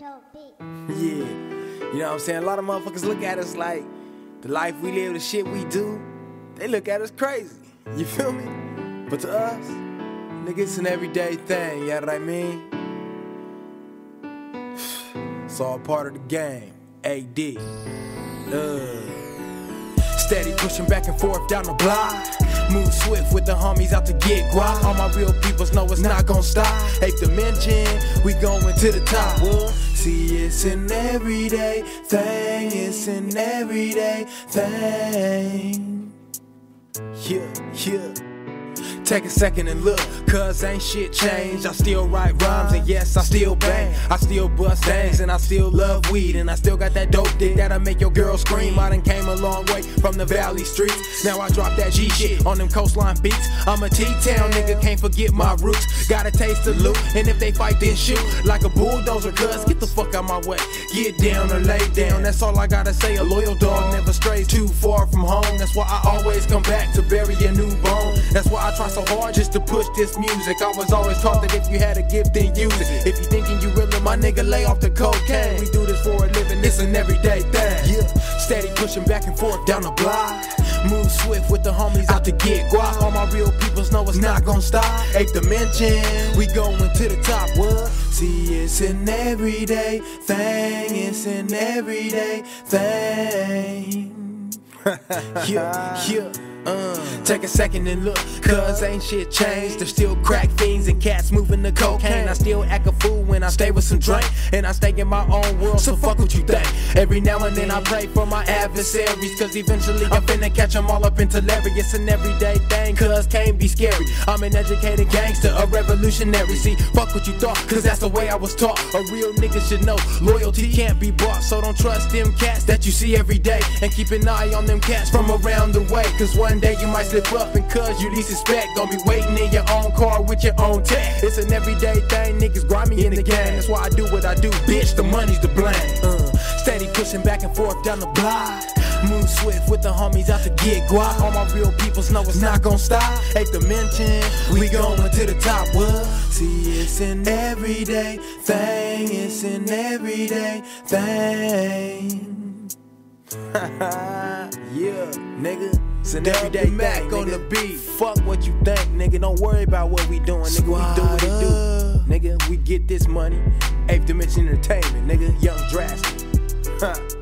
Yeah. You know what I'm saying? A lot of motherfuckers look at us like the life we live, the shit we do, they look at us crazy. You feel me? But to us, nigga, it's an everyday thing, you know what I mean? It's all part of the game. 8D. Steady pushing back and forth down the block. Move swift with the homies out to get guap. All my real peoples know it's not gonna stop. Eighth dimension, we going to the top. See, it's an everyday thing. It's an everyday thing. Yeah, yeah. Take a second and look, cuz ain't shit changed. I still write rhymes, and yes, I still bang. I still bust things, and I still love weed. And I still got that dope dick that'll make your girl scream. I done came a long way from the valley streets. Now I drop that G shit on them coastline beats. I'm a T-Town nigga, can't forget my roots. Got a taste of loot, and if they fight, then shoot. Like a bulldozer, cuz get the fuck out my way. Get down or lay down, that's all I gotta say. A loyal dog never strays too far from home. That's why I always come back to bury a new bone. That's why I try so hard just to push this music. I was always taught that if you had a gift, then use it. If you thinking you really my nigga, lay off the cocaine. We do this for a living, it's an everyday thing. Yeah, steady pushing back and forth down the block. Move swift with the homies out to get guap. All my real peoples know it's not gonna stop. Eighth dimension, we going to the top. What? See, it's an everyday thing. It's an everyday thing. yeah, yeah. Uh, take a second and look, cuz ain't shit changed. There's still crack fiends and cats moving the cocaine. I still act a fool stay with some drink. And I stay in my own world, so fuck what you think. Every now and then I pray for my adversaries, cause eventually I'm finna catch them all up Larry. It's an everyday thing, cuz can't be scary. I'm an educated gangster, a revolutionary. See, fuck what you thought, cause that's the way I was taught. A real nigga should know loyalty can't be bought. So don't trust them cats that you see every day. And keep an eye on them cats from around the way, cause one day you might slip up and cuz you least expect, Gonna be waiting in your own car with your own tech It's an everyday thing, niggas grimy in the game That's why I do what I do, bitch, the money's the blame. Uh, Steady pushing back and forth down the block. Move swift with the homies out to get guap. All my real peoples know it's not gonna stop. Eighth dimension, we going to the top, what? See, it's an everyday thing It's an everyday thing. Yeah, nigga. It's an everyday Mac thing, on the beat. Fuck what you think, nigga. Don't worry about what we doing, nigga. we do what it do. Nigga, we get this money. Eighth Dimension Entertainment, nigga. Young Drasticc.